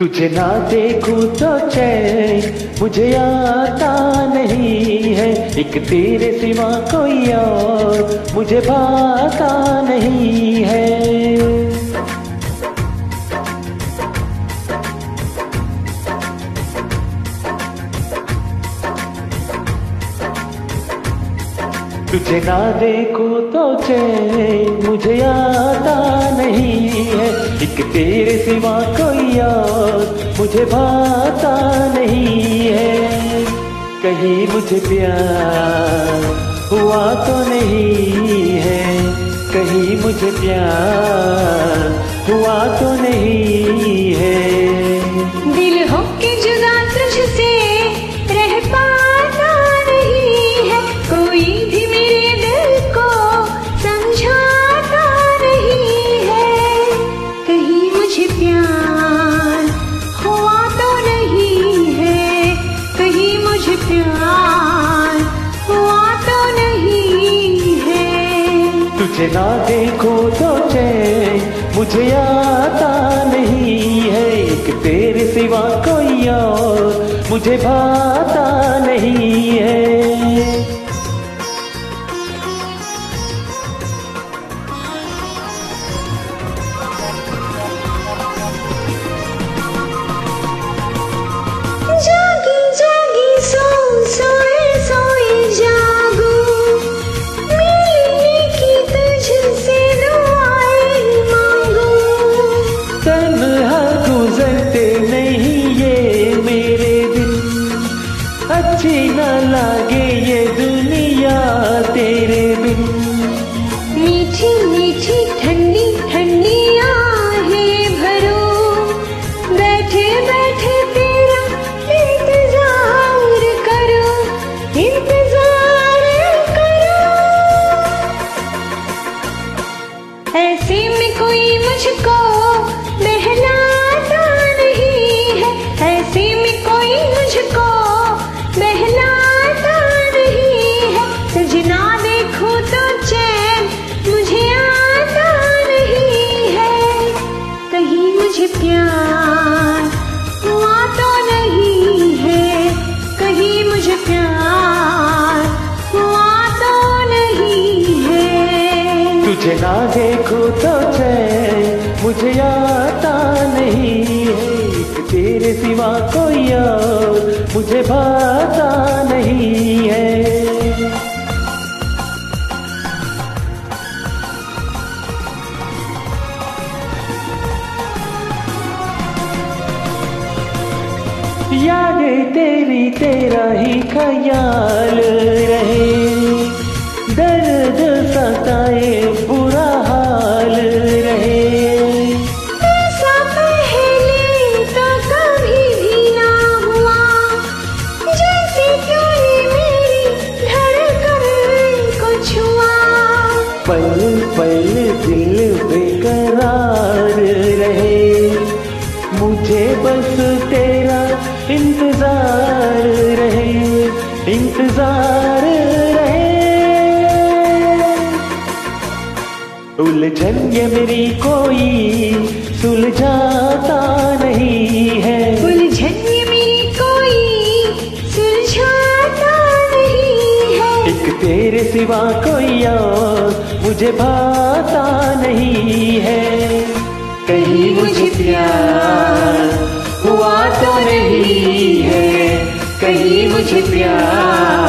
तुझे ना देखूँ तो चैन, मुझे आता नहीं है। एक तेरे सिवा कोई और, मुझे भाता नहीं है। तुझे ना देखो तो चैन, मुझे आता नहीं है। एक तेरे सिवा और मुझे भाता नहीं है। कहीं मुझे प्यार हुआ तो नहीं है। कहीं मुझे प्यार हुआ तो नहीं है। दिल हो तो नहीं है। तुझे ना देखो तो चैन, मुझे आता नहीं है। एक तेरे सिवा कोई और, मुझे भाता नहीं गुजरते नहीं ये मेरे दिन। अच्छी ना लागे ये दुनिया तेरे बिन। मीठी मीठी ठंडी ठंडी आहें भरो। बैठे बैठे तेरा इंतज़ार करो। इंतज़ार करो। ऐसे में कोई मुझको बहलाता प्यार तो नहीं है। तुझे ना देखो तो चैन, मुझे आता नहीं है। तेरे सिवा कोई और, मुझे भाता याद तेरी तेरा ही ख्याल रहे। दर्द सताए बुरा हाल रहे। ऐसा पहले तो कभी भी ना हुआ। जैसे तूने मेरी धड़कन को छुआ। पल पल दिल बेकरार रहे। मुझे बस तेरा इंतज़ार रहे इंतज़ार रहे। उलझन ये मेरी कोई सुलझाता नहीं है। उलझन ये मेरी कोई सुलझाता नहीं है। एक तेरे सिवा कोई और मुझे भाता नहीं है। कहीं मुझे प्यार है कहीं मुझे प्यार हुआ तो नहीं